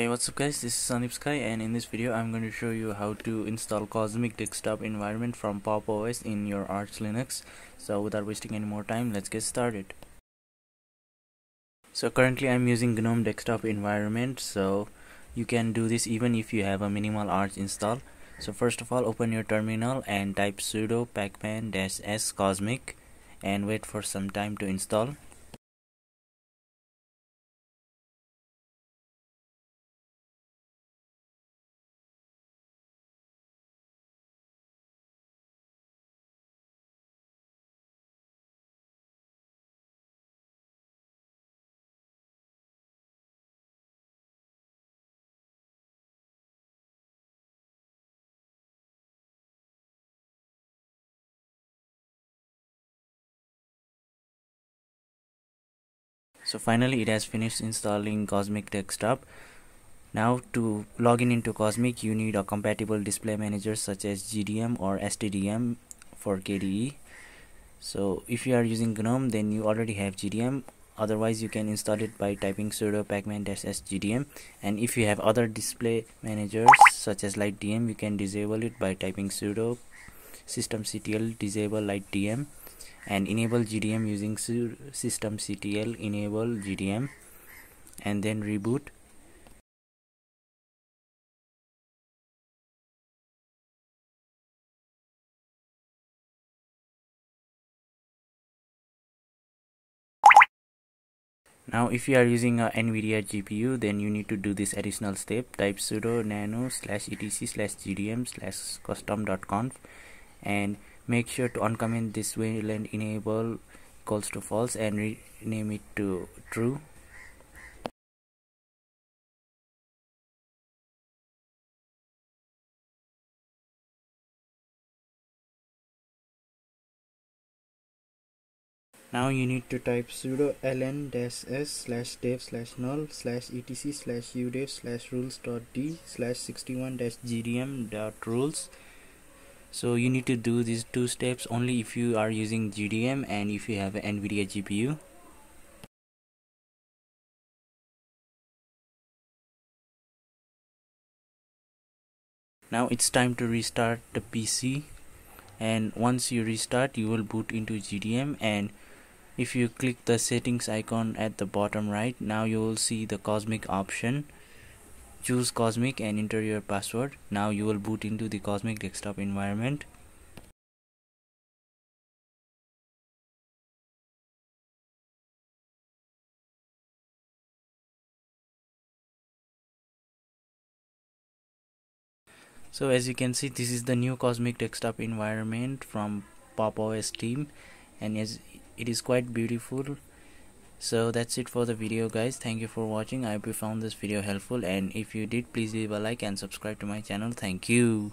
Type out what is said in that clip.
Hey what's up guys? This is Sandip Sky and in this video I'm going to show you how to install Cosmic desktop environment from Pop OS in your Arch Linux. So without wasting any more time let's get started. So currently I'm using GNOME desktop environment. So you can do this even if you have a minimal Arch install. So first of all open your terminal and type sudo pacman-s cosmic and wait for some time to install so finally it has finished installing cosmic desktop. Now to log in into cosmic you need a compatible display manager such as gdm or sddm for kde so if you are using gnome then you already have gdm otherwise you can install it by typing sudo pacman-s gdm and if you have other display managers such as lightdm you can disable it by typing sudo systemctl disable lightdm and enable GDM using systemctl enable GDM and then reboot. Now if you are using a nvidia gpu then you need to do this additional step. Type sudo nano slash etc slash gdm slash custom.conf and make sure to uncomment this wayland enable equals to false and rename it to true. Now you need to type sudo ln-s slash dev slash null slash etc slash udev slash rules dot d slash 61 dash gdm dot rules so you need to do these two steps only if you are using GDM and if you have an NVIDIA GPU now it's time to restart the PC and once you restart you will boot into GDM and if you click the settings icon at the bottom right now you will see the cosmic option choose cosmic and enter your password. Now you will boot into the cosmic desktop environment. So as you can see this is the new cosmic desktop environment from pop os team. And as it is quite beautiful so that's it for the video guys. Thank you for watching. I hope you found this video helpful. And if you did please leave a like and subscribe to my channel. Thank you